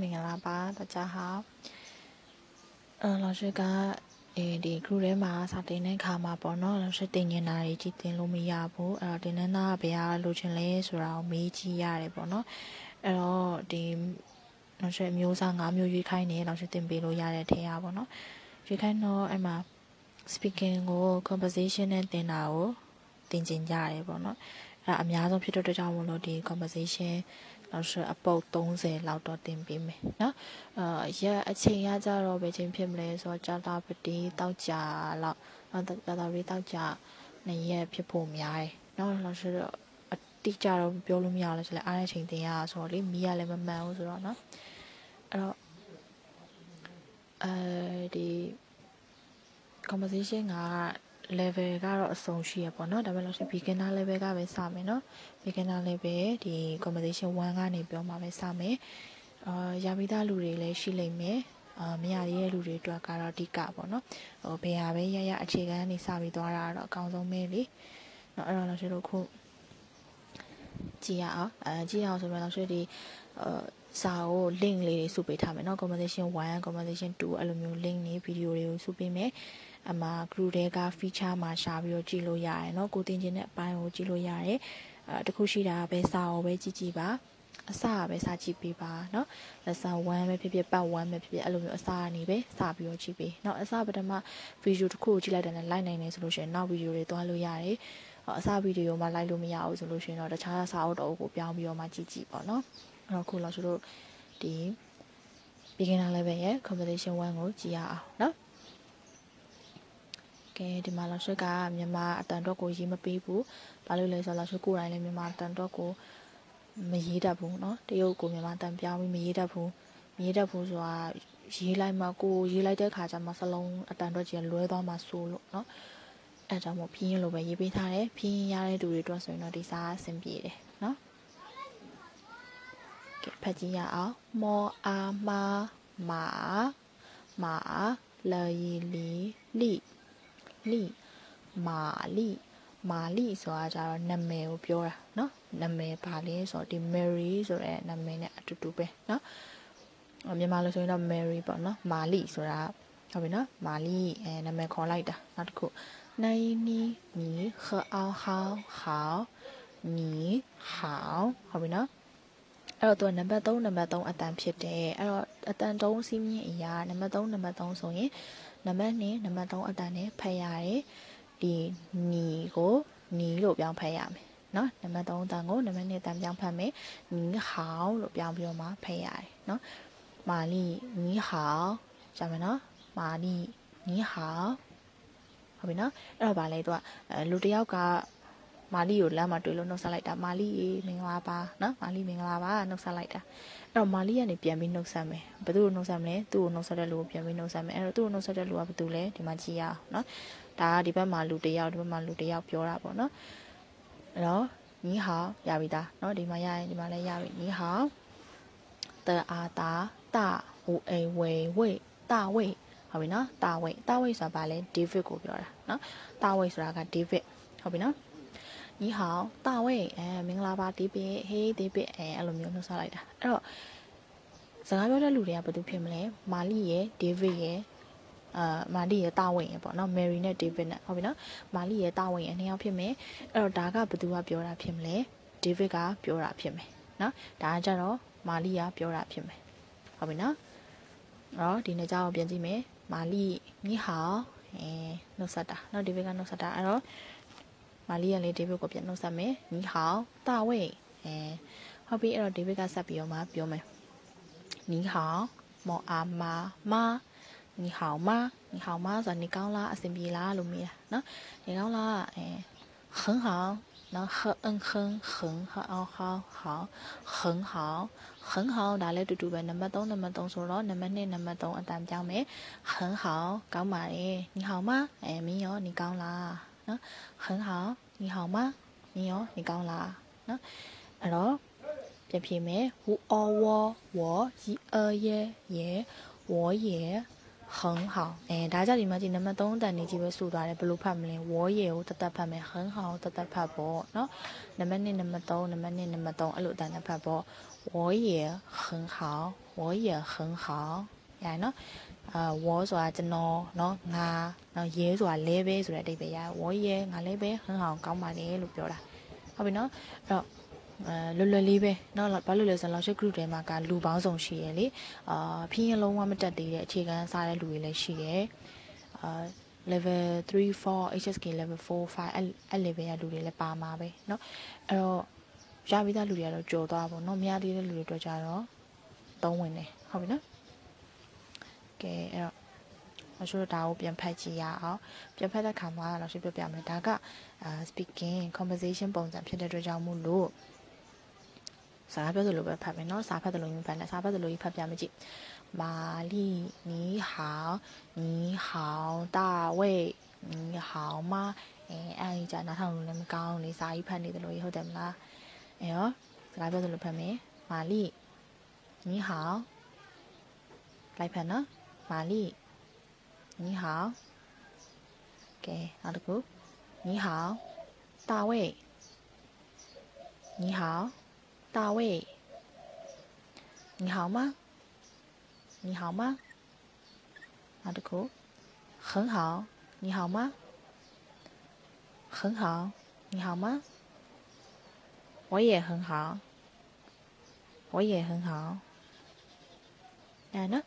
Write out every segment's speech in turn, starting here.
မင်္ဂလာပါတကြဟာအလောရှိကအဲဒီ group ထဲမှာစတင်တဲ့ခါမှာပေါ့နော်လောရှိတင်နေတာတွေကြီးတင်လို့မရဘူးအဲ့တော့တင်နေတာကဘယ်ဟာလိုချင်လဲဆိုတာကိုမေးကြည့်ရတယ်ပေါ့နော်အဲ့တော့ဒီလောရှိအမျိုးအစား၅မျိုးရွေးခိုင်းနေလောရှိတင်ပေးလို့ရတဲ့ထဲအားပေါ့နော်ရွေးခိုင်းတော့အဲ့မှာ speaking ကို composition နဲ့တင်တာကိုတင်ကျင်ကြရတယ်ပေါ့နော် အဲ့အများဆုံးဖြစ်တဲ့အတွက်ကြောင့်မလို့ဒီ conversation နောက်ဆိုအပုတ်30လောက်တော့တင်ပေးမယ်နော်အာရက်အချိန်ရကြတော့ဘယ်ချိန်ဖြစ်မလဲဆိုတော့ကြာတာပတိတောက်ကြလောက်ကြာတာပတိတောက်ကြနေရက်ဖြစ်ဖို့များတယ်နော်နောက်ဆိုတော့အတိကြတော့ပြောလို့မရလို့ဆိုလဲအားတဲ့အချိန်တင်ရဆိုတော့လေမီးကလည်းမမှန်ဘူးဆိုတော့နော်အဲ့တော့အဲဒီ conversation က level ကတော့အစုံရှိရပေါ့နော်ဒါပေမဲ့လို့ရှိ beginner level ကပဲစမယ်နော် beginner level ဒီ conversation 1ကနေပြောမှာပဲစမယ်အာရပြီးသားလူတွေလည်းရှိလိမ့်မယ်အာမရသေးတဲ့လူတွေအတွက်ကတော့အဓိကပေါ့နော်ဟိုဘယ်ဟာပဲရရအခြေခံနေစပြီးသွားတာတော့အကောင်းဆုံးပဲလေနော်အဲ့တော့လို့ရှိလို့ခုကြည့်ရအောင်အဲကြည့်ရအောင်ဆိုတော့လို့ရှိဒီအာစာကို link လေးတွေစုပေးထားမယ်เนาะ conversation 1 conversation 2အဲ့လိုမျိုး link တွေ video တွေကိုစုပေးမယ် အမှာ group တွေက feature မှာရှာပြီးတော့ကြည့်လို့ရတယ်เนาะကိုတင်ခြင်းတဲ့အပိုင်းကိုကြည့်လို့ရတယ်အဲတခုရှိတာပဲစာရောပဲကြည့်ကြည့်ပါအစပဲစာကြည့်ပေးပါเนาะ lesson 1ပဲဖြစ်ဖြစ် part 1ပဲဖြစ်ဖြစ်အဲ့လိုမျိုးအစကနေပဲစာပြီးတော့ကြည့်ပေးเนาะအစပထမ video တစ်ခုကိုကြည့်လိုက်တယ်နဲ့ like နိုင်နေဆိုလို့ရှိရင်နောက် video တွေတွားလို့ရတယ်အစဗီဒီယိုမှာ like လို့မရဘူးဆိုလို့ရှိရင်တော့တခြားစာအုပ်တော့ကိုပြောင်းပြီးတော့မှကြည့်ကြည့်ပေါ့เนาะအဲ့တော့ခုလောက်ဆိုတော့ဒီ beginner level ရဲ့ competition 1ကိုကြည့်ရအောင်เนาะ ကဲဒီမှာလောက်ရှက်ကမြန်မာအတန်တော့ကိုရေးမပေးဘူးဘာလို့လဲဆိုတော့လောက်ရှက်ကိုယ်တိုင်လည်းမြန်မာအတန်တော့ကိုမရေးတတ်ဘူးเนาะတရုတ်ကိုမြန်မာတန်ပြောင်းပြီးမရေးတတ်ဘူးမရေးတတ်ဘူးဆိုတာရေးလိုက်မှကိုရေးလိုက်တဲ့ခါကျမှစလုံးအတန်တော့ကြီးလွဲသွားမှဆိုလို့เนาะအဲကြောင့်မို့ဖြင်းလိုပဲရေးပေးထားတယ်ဖြင်းရတဲ့သူတွေအတွက်ဆိုရင်တော့ဒီစားအဆင်ပြေတယ်เนาะကဲဖတ်ကြည့်ရအောင်မောအာမာမာမာလရီလီလိ လိမာလိမာလိဆိုတာကြတော့နာမည်ကိုပြောတာเนาะနာမည်ပါလဲဆိုတော့ဒီ Mary ဆိုတဲ့နာမည်နဲ့အတူတူပဲเนาะမြန်မာလိုဆိုရင်တော့ Mary ပေါ့เนาะမာလိဆိုတာဟုတ်ပြီเนาะမာလိအဲနာမည်ခေါ်လိုက်တာနောက်တစ်ခုနိုင်နီမီခအောင်ဟောင်းဟောင်းနီဟောင်းဟုတ်ပြီเนาะ အဲ့တော့သူကနံပါတ်3နံပါတ်3အတန်ဖြစ်တယ်အဲ့တော့အတန်3စီးမြင့်အရာနံပါတ်3နံပါတ်3ဆိုရင်နံပါတ်2နံပါတ်3အတန်နဲ့ဖတ်ရတယ်ဒီနီကိုနီလို့ပြောင်းဖတ်ရမယ်နော်နံပါတ်3အတန်ကိုနံပါတ်2အတန်ပြောင်းဖတ်မယ်နီဟောင်းလို့ပြောင်းပြီးတော့မှဖတ်ရတယ်နော်မာလီနီဟောင်းကြားမယ်နော်မာလီနီဟောင်းဟုတ်ပြီနော်အဲ့တော့ဗာလဲသူကလူတယောက်က မာလီကိုလမ်းမှာတွေ့လို့နှုတ်ဆက်လိုက်တာမာလီရေမင်္ဂလာပါနော်မာလီမင်္ဂလာပါနှုတ်ဆက်လိုက်တာအဲ့တော့မာလီကနေပြန်ပြီးနှုတ်ဆက်မယ်ဘယ်သူ့ကိုနှုတ်ဆက်မလဲသူ့ကိုနှုတ်ဆက်တဲ့လူကိုပြန်ပြီးနှုတ်ဆက်မယ်အဲ့တော့သူ့ကိုနှုတ်ဆက်တဲ့လူကဘယ်သူလဲဒီမှာကြည့်ရအောင်နော်ဒါကဒီဘက်မှာလူတယောက်ဒီဘက်မှာလူတယောက်ပြောတာပေါ့နော်အဲ့တော့ညီဟောင်းရပြီသားနော်ဒီမှာရရင်ဒီမှာလည်းရပြီညီဟောင်းတအာတာတဟူအိဝေဝေတဝေဟုတ်ပြီနော်တာဝိတ်တာဝိတ်ဆိုတာဗာလဲဒေးဗစ်ကိုပြောတာနော်တာဝိတ်ဆိုတာကဒေးဗစ်ဟုတ်ပြီနော် ညီဟောင်းတာဝိတ်အဲမင်္ဂလာပါဒေးဗစ်ဟေးဒေးဗစ်အဲအဲ့လိုမျိုးနှုတ်ဆက်လိုက်တာအဲ့တော့စကားပြောတဲ့လူတွေကဘာလို့ဖြစ်မလဲမာလီရဲ့ဒေးဗစ်ရဲ့အာမာလီရဲ့တာဝိတ်ရဲ့ပေါ့နော်မယ်ရီနဲ့ဒေးဗစ်နဲ့ဟုတ်ပြီနော်မာလီရဲ့တာဝိတ်ရဲ့နှစ်ယောက်ဖြစ်မယ်အဲ့တော့ဒါကဘသူကပြောတာဖြစ်မလဲဒေးဗစ်ကပြောတာဖြစ်မယ်နော်ဒါကကြတော့မာလီကပြောတာဖြစ်မယ်ဟုတ်ပြီနော်တော့ဒီနေ့ကြောင်ပြန်ကြည့်မယ်မာလီညီဟောင်းအဲနှုတ်ဆက်တာနော်ဒေးဗစ်ကနှုတ်ဆက်တာအဲ့တော့ မာလီကလည်းဒေးဗစ်ကိုပြန်နှုတ်ဆက်မယ်နီဟောင်းတာဝေးအဲဟုတ်ပြီအဲ့တော့ဒေးဗစ်ကဆက်ပြီးတော့မှပြောမယ်နီဟောင်းမော်အာမာမာနီဟောင်းမာနီဟောင်းမာဆိုနေကောင်းလားအဆင်ပြေလားလို့မေးတာနော်နေကောင်းလားအဲ很好နော်ဟအန်ဟန်ဟန်ဟောင်းဟောင်းဟောင်းဟန်ဟောင်းဟန်ဟောင်းဒါလည်းတူတူပဲနံပါတ်3နံပါတ်3ဆိုတော့နံပါတ်2နံပါတ်3အတန်ပြောင်းမယ်ဟန်ဟောင်းကောင်းပါတယ်နီဟောင်းမာအဲမင်းရောနေကောင်းလားနော်ဟန်ဟောင်း 你好吗你ရော你ကောင်းလားနော်အဲ့တော့ပြန်ဖြေမယ်ဝအောဝဝရီအယေယေဝယေဟန်ဟောင်းအဲဒါကြောင့်ဒီမှာကြည့်နံပါတ်3အတန်နေကြီးပဲဆိုသွားတယ်ဘယ်လိုဖတ်မလဲဝရေကိုတတ်တတ်ဖတ်မယ်ဟန်ဟောင်းတတ်တတ်ဖတ်ပေါ့နော်နံပါတ်1နံပါတ်3နံပါတ်1နံပါတ်3အဲ့လိုအတန်နဲ့ဖတ်ပေါ့ဝရေဟန်ဟောင်းဝရေဟန်ဟောင်းရနော် အာဝေါ်ဆိုတာကျွန်တော်เนาะငါနော်ရဲဆိုတာလဲပဲဆိုတဲ့အဓိပ္ပာယ်ရဝေါ်ရဲငါလဲပဲ很好ကောင်းပါလေလို့ပြောတာဟုတ်ပြီနော်အဲ့တော့အဲလွယ်လွယ်လေးပဲเนาะဘာလို့လဲဆိုတော့ logic group ထဲမှာကလူပေါင်းစုံရှိရလေအာဖင်းရလုံးဝမတက်သေးတဲ့အခြေခံစားတဲ့လူတွေလည်းရှိတယ်အာ level 3 4 HSK level 4 5အဲ့အဲ့ level ရလူတွေလည်းပါမှာပဲเนาะအဲ့တော့ရပြီးသားလူတွေကတော့ကြော်သွားပါတော့เนาะမရသေးတဲ့လူတွေတော့ကြတော့သုံးဝင်တယ်ဟုတ်ပြီနော်ကဲအဲ့ တယ်အဲ့တော့မရှိတော့ဒါကိုပြန်ဖတ်ကြည့်ရအောင်ပြန်ဖတ်တဲ့ခါမှာတော့ရှိပြပြမယ်ဒါက speaking conversation ပုံစံဖြစ်တဲ့အတွက်ကြောင့်မို့လို့စာပြောသလိုပဲဖတ်မယ်เนาะစာဖတ်သလိုမျိုးဖတ်လဲစာဖတ်သလိုကြီးဖတ်ပြမကြည့်မာလီနီဟောင်းနီဟောင်းတာဝေးနီဟောင်းမအဲအဲ့ဒီကြာနားထောင်လို့လည်းမကောင်းလေစာကြီးဖတ်နေသလိုကြီးဟုတ်တယ်မလားအဲရောစကားပြောသလိုဖတ်မယ်မာလီနီဟောင်းလိုက်ဖတ်နော် 玛丽，你好。给阿德古，你好。大卫，你好。大卫，你好吗？你好吗？阿德古，很好。你好吗？很好。你好吗？我也很好。我也很好。奶呢？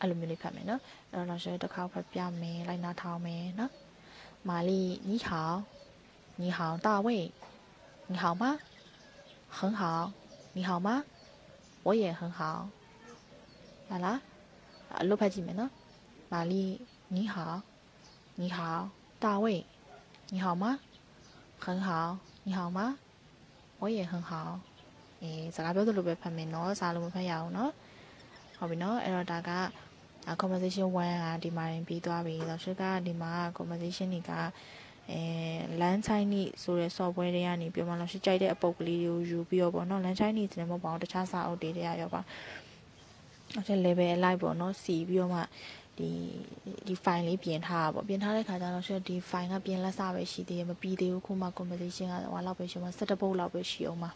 အဲ့လိုမျိုးလေးဖတ်မယ်နော်အဲ့တော့လောက်ရှယ်တစ်ခါဖတ်ပြမယ်လိုက်နာထောင်းမယ်နော်မာလီညီဟောင်းညီဟောင်း大卫你好吗很好你好吗我也很好好啦အလုပ်ဖတ်ကြည့်မယ်နော်မာလီညီဟောင်း你好大卫你好吗很好你好吗我也很好အေးစကားပြောသလိုပဲဖတ်မယ်နော်စာလုံးမဖတ်ရအောင်နော်ဟုတ်ပြီနော်အဲ့တော့ဒါက conversation 1ကဒီမှာရင်ပြီးသွားပြီဆိုတော့ရှစ်ကဒီမှာ conversation တွေကအဲ land chinese ဆိုတဲ့ software တွေကနေပြောမှလို့ရှိကြိုက်တဲ့အပုတ်ကလေးတွေကိုယူပြီးတော့ပေါ့နော် land chinese နဲ့မဟုတ်ပါဘူးတခြားစာအုပ်တွေတွေကရောပါအဲ့ဒါ level အလိုက်ပေါ့နော်စီပြီးတော့မှဒီဒီ file လေးပြင်ထားတာပေါ့ပြင်ထားတဲ့ခါကျတော့ရှစ်ဒီ file ကပြင်လက်စပဲရှိသေးတယ်မပြီးသေးဘူးခုမှ conversation ကဟိုလောက်ပဲရှိမှာ17ပုတ်လောက်ပဲရှိအောင်ပါ